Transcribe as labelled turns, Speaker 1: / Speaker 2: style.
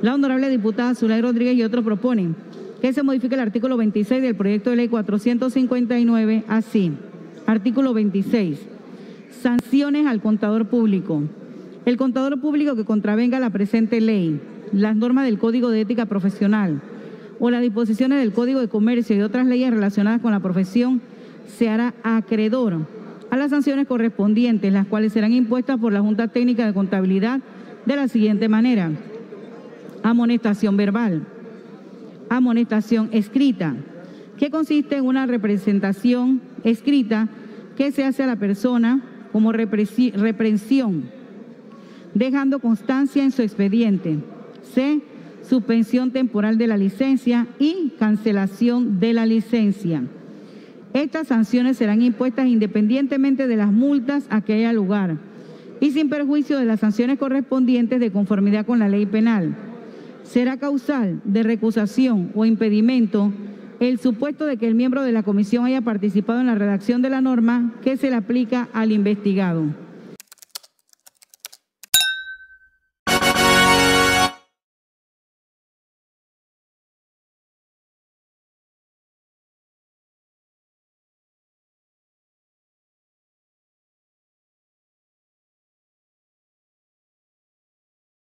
Speaker 1: La honorable diputada Zulay Rodríguez y otros proponen que se modifique el artículo 26 del proyecto de ley 459 así. Artículo 26. Sanciones al contador público. El contador público que contravenga la presente ley, las normas del Código de Ética Profesional o las disposiciones del Código de Comercio y otras leyes relacionadas con la profesión, se hará acreedor a las sanciones correspondientes, las cuales serán impuestas por la Junta Técnica de Contabilidad de la siguiente manera. Amonestación verbal, amonestación escrita, que consiste en una representación escrita que se hace a la persona como reprensión, dejando constancia en su expediente. C. Suspensión temporal de la licencia y cancelación de la licencia. Estas sanciones serán impuestas independientemente de las multas a que haya lugar y sin perjuicio de las sanciones correspondientes de conformidad con la ley penal. Será causal de recusación o impedimento el supuesto de que el miembro de la comisión haya participado en la redacción de la norma que se le aplica al investigado.